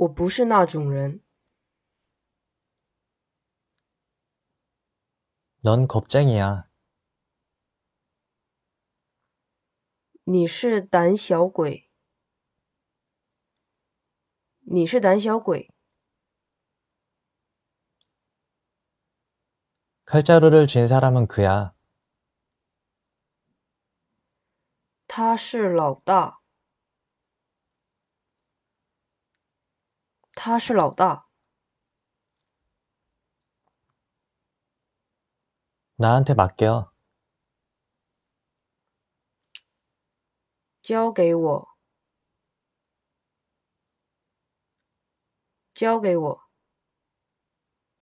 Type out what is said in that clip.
我不是那种人， 넌 겁쟁이야. 你是胆小鬼，你是胆小鬼。 칼자루를 쥔 사람은 그야. 他是老大， 他是老大， 나한테 맡겨. 交给我，交给我。